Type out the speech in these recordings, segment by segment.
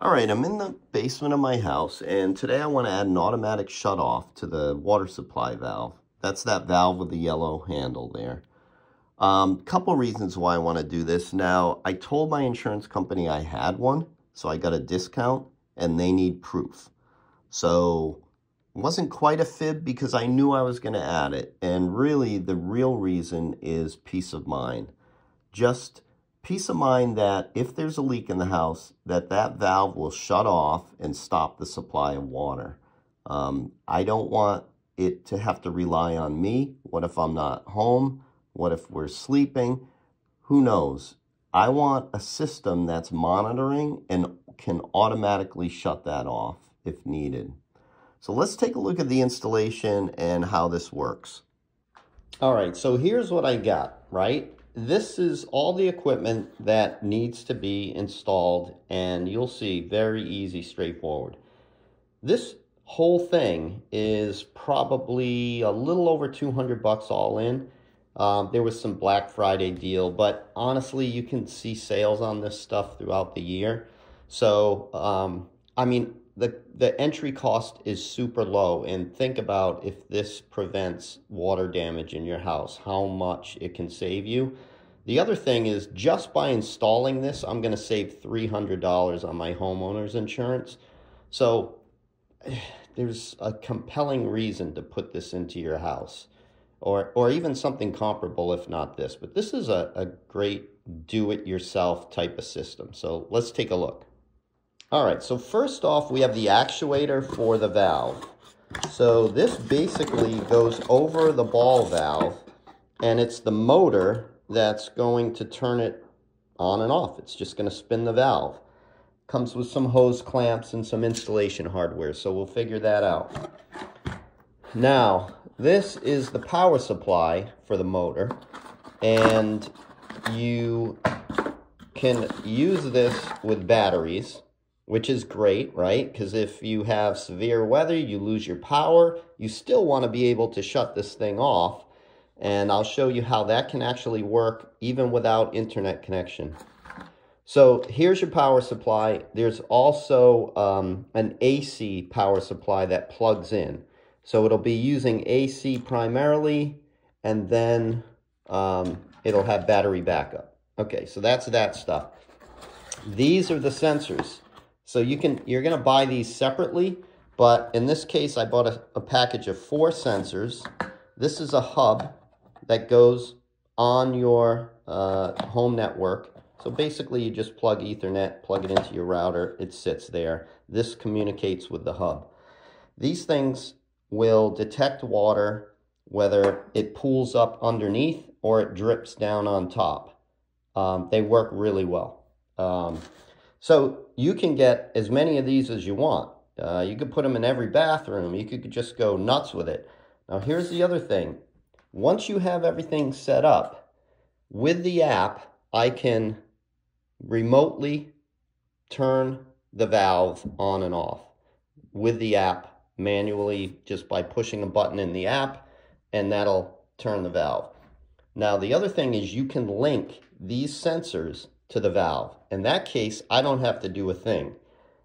All right, I'm in the basement of my house, and today I want to add an automatic shut-off to the water supply valve. That's that valve with the yellow handle there. A um, couple reasons why I want to do this. Now, I told my insurance company I had one, so I got a discount, and they need proof. So, it wasn't quite a fib because I knew I was going to add it. And really, the real reason is peace of mind. Just peace of mind that if there's a leak in the house, that that valve will shut off and stop the supply of water. Um, I don't want it to have to rely on me. What if I'm not home? What if we're sleeping? Who knows? I want a system that's monitoring and can automatically shut that off if needed. So let's take a look at the installation and how this works. All right, so here's what I got, right? This is all the equipment that needs to be installed and you'll see very easy, straightforward. This whole thing is probably a little over 200 bucks all in. Um, there was some Black Friday deal, but honestly, you can see sales on this stuff throughout the year. So, um, I mean, the, the entry cost is super low and think about if this prevents water damage in your house, how much it can save you. The other thing is just by installing this, I'm going to save $300 on my homeowner's insurance. So there's a compelling reason to put this into your house or, or even something comparable, if not this. But this is a, a great do-it-yourself type of system. So let's take a look. All right, so first off, we have the actuator for the valve. So this basically goes over the ball valve, and it's the motor that's going to turn it on and off. It's just going to spin the valve. Comes with some hose clamps and some installation hardware, so we'll figure that out. Now, this is the power supply for the motor, and you can use this with batteries which is great, right? Because if you have severe weather, you lose your power, you still want to be able to shut this thing off. And I'll show you how that can actually work even without internet connection. So here's your power supply. There's also um, an AC power supply that plugs in. So it'll be using AC primarily, and then um, it'll have battery backup. Okay, so that's that stuff. These are the sensors. So you can, you're to buy these separately, but in this case, I bought a, a package of four sensors. This is a hub that goes on your uh, home network. So basically, you just plug Ethernet, plug it into your router, it sits there. This communicates with the hub. These things will detect water, whether it pools up underneath or it drips down on top. Um, they work really well. Um, so you can get as many of these as you want. Uh, you could put them in every bathroom. You could just go nuts with it. Now, here's the other thing. Once you have everything set up, with the app, I can remotely turn the valve on and off with the app manually just by pushing a button in the app, and that'll turn the valve. Now, the other thing is you can link these sensors to the valve. In that case, I don't have to do a thing.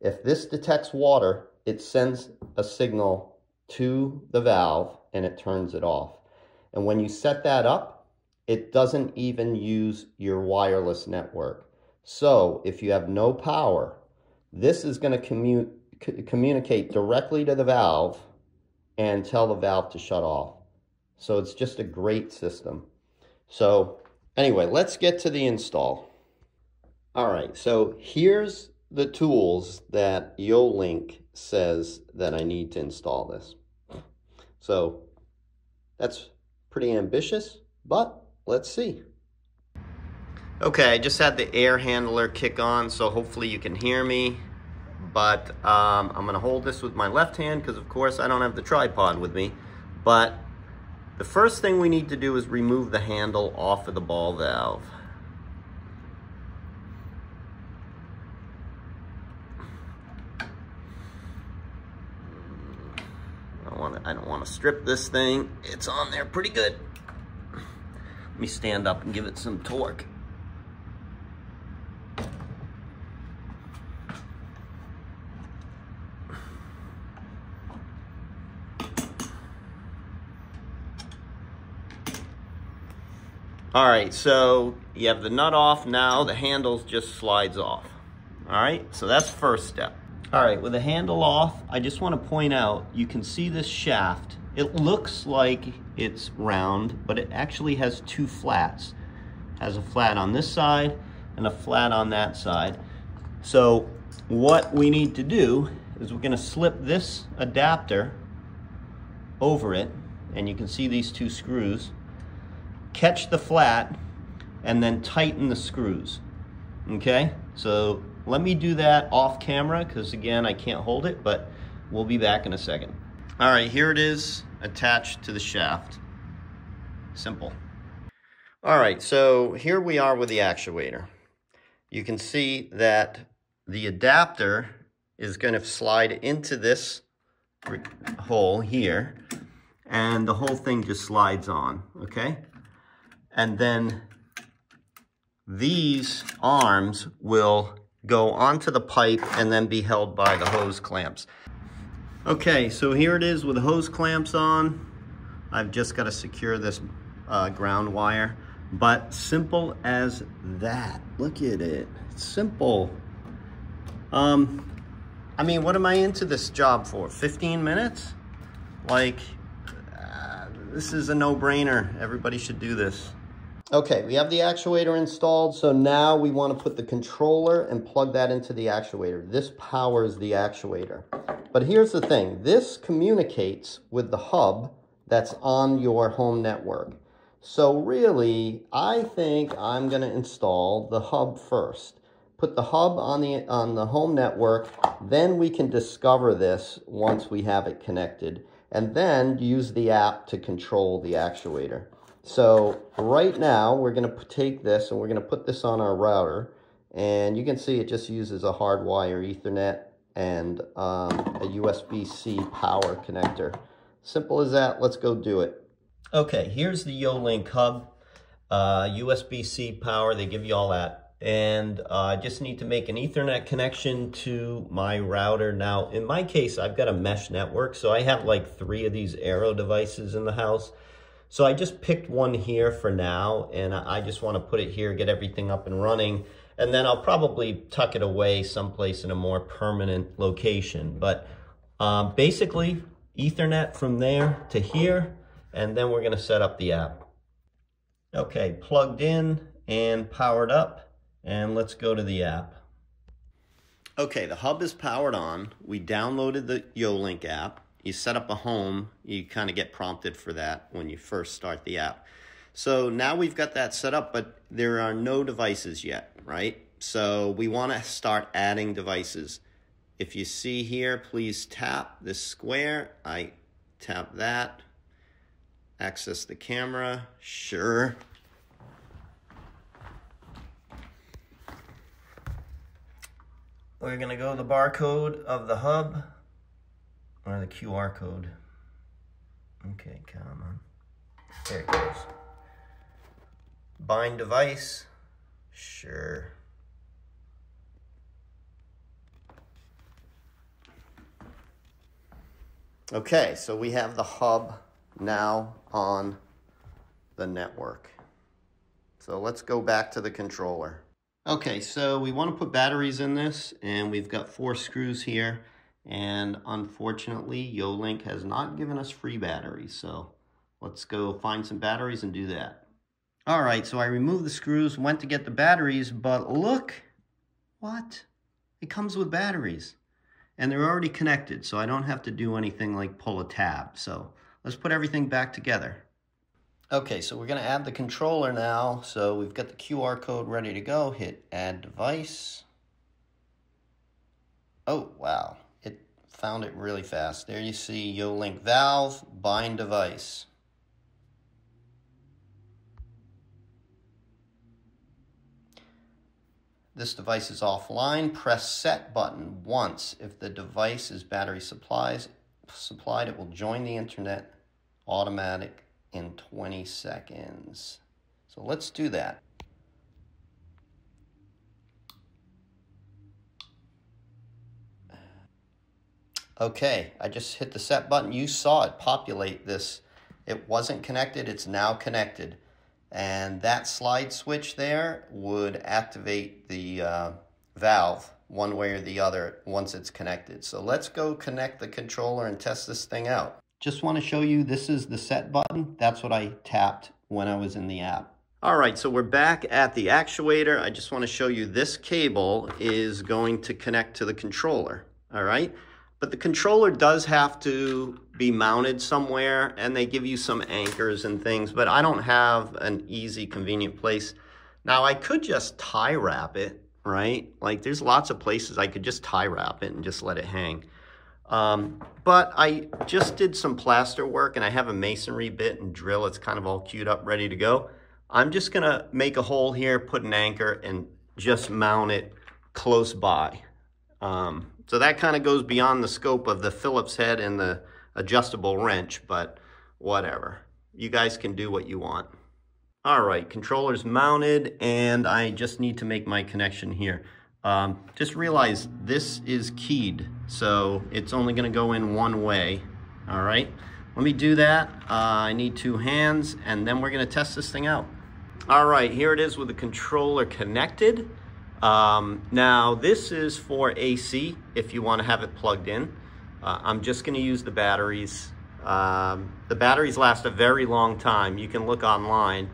If this detects water, it sends a signal to the valve and it turns it off. And when you set that up, it doesn't even use your wireless network. So if you have no power, this is going to commu communicate directly to the valve and tell the valve to shut off. So it's just a great system. So anyway, let's get to the install. All right, so here's the tools that Yolink says that I need to install this. So that's pretty ambitious, but let's see. Okay, I just had the air handler kick on, so hopefully you can hear me. But um, I'm gonna hold this with my left hand because of course I don't have the tripod with me. But the first thing we need to do is remove the handle off of the ball valve. I'll strip this thing. It's on there pretty good. Let me stand up and give it some torque. All right, so you have the nut off now, the handle just slides off. All right, so that's first step. All right, with the handle off, I just wanna point out, you can see this shaft. It looks like it's round, but it actually has two flats. It has a flat on this side and a flat on that side. So what we need to do is we're gonna slip this adapter over it, and you can see these two screws, catch the flat, and then tighten the screws, okay? So let me do that off camera, because again, I can't hold it, but we'll be back in a second. All right, here it is attached to the shaft. Simple. All right, so here we are with the actuator. You can see that the adapter is going to slide into this hole here and the whole thing just slides on, okay? And then these arms will go onto the pipe and then be held by the hose clamps. Okay, so here it is with the hose clamps on. I've just got to secure this uh, ground wire, but simple as that. Look at it, simple. Um, I mean, what am I into this job for? 15 minutes? Like, uh, this is a no-brainer. Everybody should do this. Okay, we have the actuator installed, so now we want to put the controller and plug that into the actuator. This powers the actuator. But here's the thing, this communicates with the hub that's on your home network. So really, I think I'm going to install the hub first put the hub on the, on the home network, then we can discover this once we have it connected, and then use the app to control the actuator. So right now, we're gonna take this and we're gonna put this on our router, and you can see it just uses a hardwire ethernet and um, a USB-C power connector. Simple as that, let's go do it. Okay, here's the Yolink hub, uh, USB-C power, they give you all that and uh, I just need to make an ethernet connection to my router. Now, in my case, I've got a mesh network, so I have like three of these eero devices in the house. So I just picked one here for now, and I just want to put it here, get everything up and running, and then I'll probably tuck it away someplace in a more permanent location. But um, basically, ethernet from there to here, and then we're going to set up the app. Okay, plugged in and powered up. And let's go to the app. Okay, the hub is powered on. We downloaded the Yolink app. You set up a home. You kind of get prompted for that when you first start the app. So now we've got that set up, but there are no devices yet, right? So we want to start adding devices. If you see here, please tap this square. I tap that. Access the camera. Sure. We're going to go the barcode of the hub or the QR code. Okay, come on. There it goes. Bind device. Sure. Okay, so we have the hub now on the network. So let's go back to the controller. Okay, so we want to put batteries in this, and we've got four screws here, and unfortunately, Yolink has not given us free batteries, so let's go find some batteries and do that. All right, so I removed the screws, went to get the batteries, but look, what? It comes with batteries, and they're already connected, so I don't have to do anything like pull a tab. So let's put everything back together. Okay, so we're going to add the controller now. So we've got the QR code ready to go. Hit add device. Oh, wow. Found it really fast. There you see Yolink valve, bind device. This device is offline. Press set button once. If the device is battery supplies, supplied, it will join the internet automatic in 20 seconds. So let's do that. Okay, I just hit the set button. You saw it populate this. It wasn't connected, it's now connected. And that slide switch there would activate the uh, valve one way or the other once it's connected. So let's go connect the controller and test this thing out. Just want to show you this is the set button. That's what I tapped when I was in the app. All right, so we're back at the actuator. I just want to show you this cable is going to connect to the controller, all right? But the controller does have to be mounted somewhere and they give you some anchors and things, but I don't have an easy, convenient place. Now I could just tie wrap it, right? Like there's lots of places I could just tie wrap it and just let it hang. Um, but I just did some plaster work and I have a masonry bit and drill. It's kind of all queued up, ready to go. I'm just gonna make a hole here, put an anchor and just mount it close by. Um, so that kind of goes beyond the scope of the Phillips head and the adjustable wrench, but whatever. You guys can do what you want. All right, controller's mounted and I just need to make my connection here. Um, just realize this is keyed, so it's only gonna go in one way, all right? Let me do that. Uh, I need two hands and then we're gonna test this thing out. All right, here it is with the controller connected. Um, now this is for AC if you want to have it plugged in. Uh, I'm just going to use the batteries. Um, the batteries last a very long time. You can look online.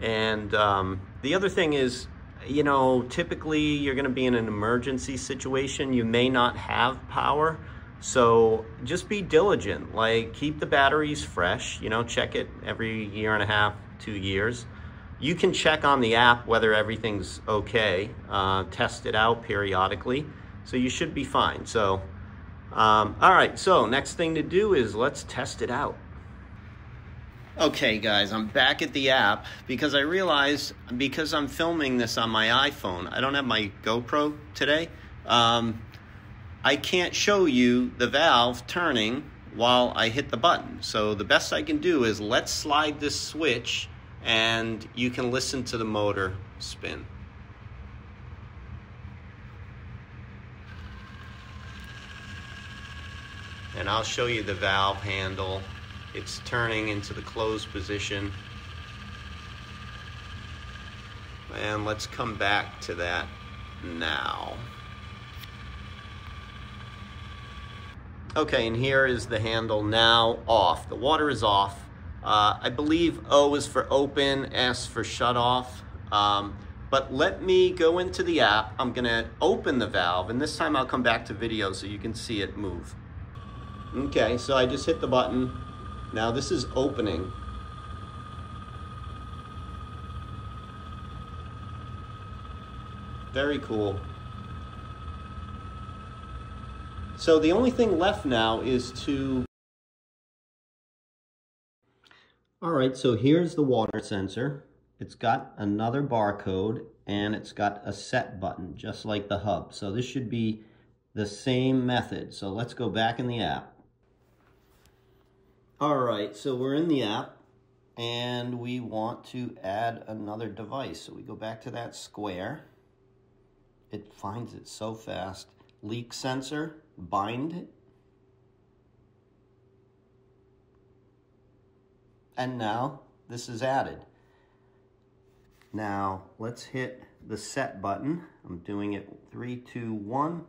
And um, the other thing is, you know, typically you're going to be in an emergency situation. You may not have power. So just be diligent. Like keep the batteries fresh. You know, check it every year and a half, two years. You can check on the app whether everything's okay, uh, test it out periodically, so you should be fine. So, um, all right, so next thing to do is let's test it out. Okay guys, I'm back at the app because I realized, because I'm filming this on my iPhone, I don't have my GoPro today, um, I can't show you the valve turning while I hit the button. So the best I can do is let's slide this switch and you can listen to the motor spin. And I'll show you the valve handle. It's turning into the closed position. And let's come back to that now. Okay, and here is the handle now off. The water is off. Uh, I believe O is for open, S for shut off. Um, but let me go into the app. I'm gonna open the valve and this time I'll come back to video so you can see it move. Okay, so I just hit the button. Now this is opening. Very cool. So the only thing left now is to All right, so here's the water sensor. It's got another barcode and it's got a set button, just like the hub. So this should be the same method. So let's go back in the app. All right, so we're in the app and we want to add another device. So we go back to that square. It finds it so fast. Leak sensor, bind And now this is added. Now let's hit the set button. I'm doing it three, two, one.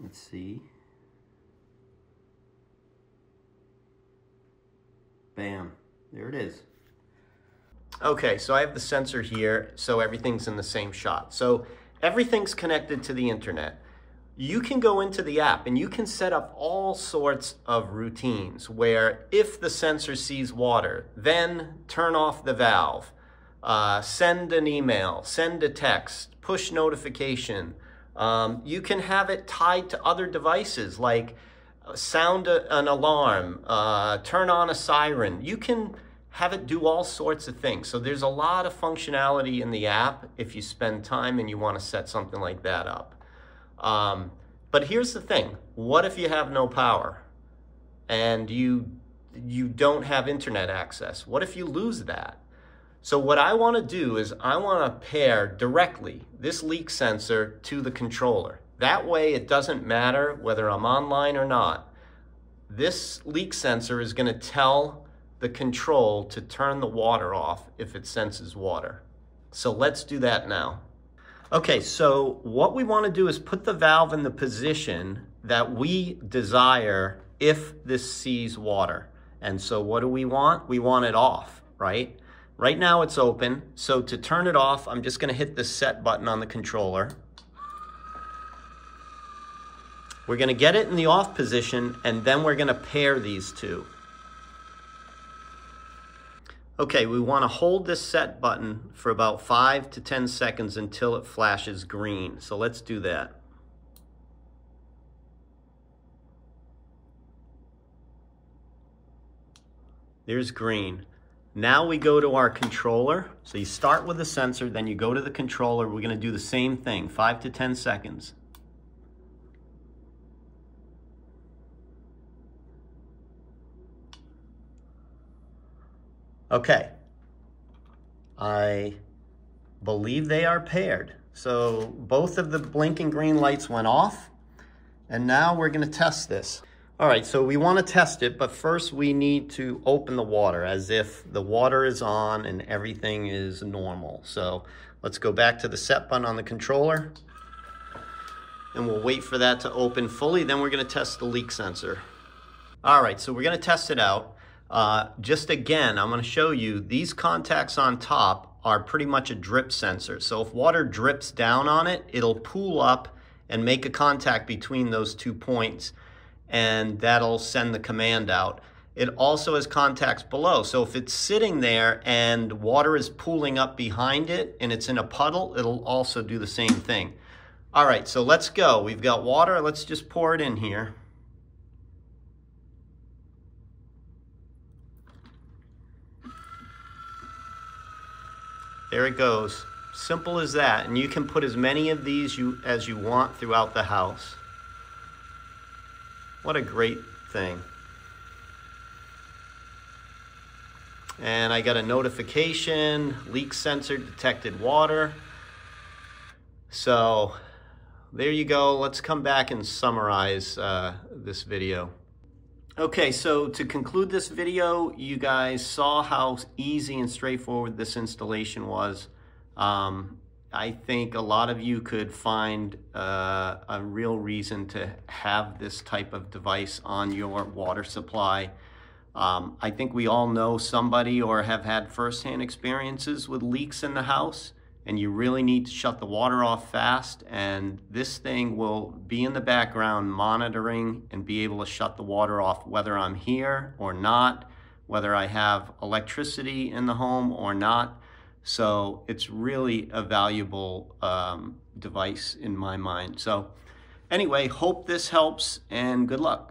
Let's see. Bam, there it is. Okay, so I have the sensor here, so everything's in the same shot. So everything's connected to the internet you can go into the app and you can set up all sorts of routines where if the sensor sees water, then turn off the valve, uh, send an email, send a text, push notification. Um, you can have it tied to other devices like uh, sound a, an alarm, uh, turn on a siren. You can have it do all sorts of things. So there's a lot of functionality in the app if you spend time and you want to set something like that up. Um, but here's the thing. What if you have no power and you, you don't have internet access? What if you lose that? So what I want to do is I want to pair directly this leak sensor to the controller. That way it doesn't matter whether I'm online or not. This leak sensor is going to tell the control to turn the water off if it senses water. So let's do that now. Okay, so what we want to do is put the valve in the position that we desire if this sees water. And so what do we want? We want it off, right? Right now it's open. So to turn it off, I'm just going to hit the set button on the controller. We're going to get it in the off position and then we're going to pair these two. Okay, we want to hold this set button for about 5 to 10 seconds until it flashes green. So let's do that. There's green. Now we go to our controller. So you start with the sensor, then you go to the controller. We're going to do the same thing, 5 to 10 seconds. Okay. I believe they are paired. So both of the blinking green lights went off. And now we're going to test this. All right, so we want to test it, but first we need to open the water as if the water is on and everything is normal. So let's go back to the set button on the controller and we'll wait for that to open fully. Then we're going to test the leak sensor. All right, so we're going to test it out. Uh, just again, I'm going to show you these contacts on top are pretty much a drip sensor. So if water drips down on it, it'll pool up and make a contact between those two points and that'll send the command out. It also has contacts below. So if it's sitting there and water is pooling up behind it and it's in a puddle, it'll also do the same thing. All right, so let's go. We've got water. Let's just pour it in here. There it goes. Simple as that. And you can put as many of these you, as you want throughout the house. What a great thing. And I got a notification, leak sensor detected water. So there you go. Let's come back and summarize uh, this video. Okay, so to conclude this video, you guys saw how easy and straightforward this installation was. Um, I think a lot of you could find uh, a real reason to have this type of device on your water supply. Um, I think we all know somebody or have had firsthand experiences with leaks in the house and you really need to shut the water off fast and this thing will be in the background monitoring and be able to shut the water off whether I'm here or not, whether I have electricity in the home or not. So it's really a valuable um, device in my mind. So anyway, hope this helps and good luck.